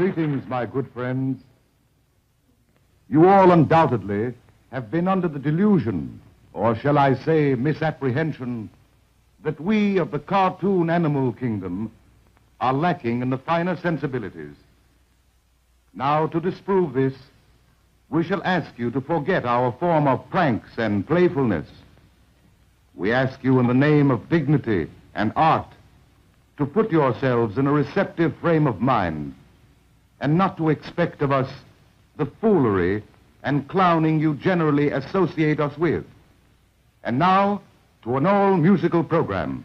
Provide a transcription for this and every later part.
Greetings, my good friends. You all undoubtedly have been under the delusion, or shall I say misapprehension, that we of the cartoon animal kingdom are lacking in the finer sensibilities. Now, to disprove this, we shall ask you to forget our form of pranks and playfulness. We ask you in the name of dignity and art to put yourselves in a receptive frame of mind and not to expect of us the foolery and clowning you generally associate us with. And now, to an all musical program.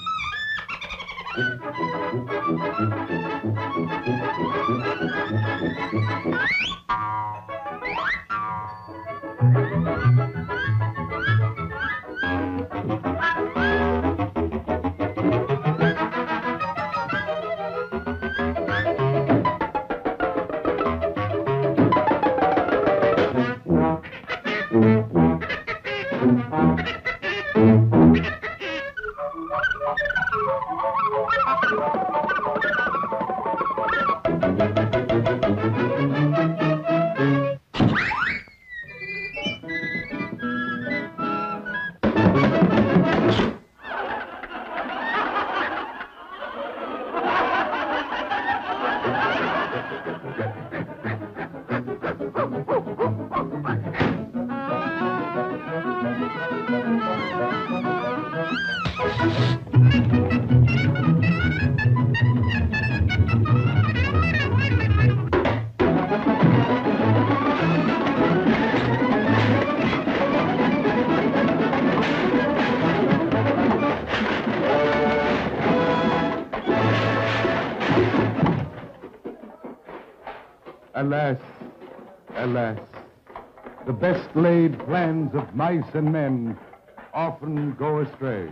Thank you. Alas, alas, the best laid plans of mice and men often go astray.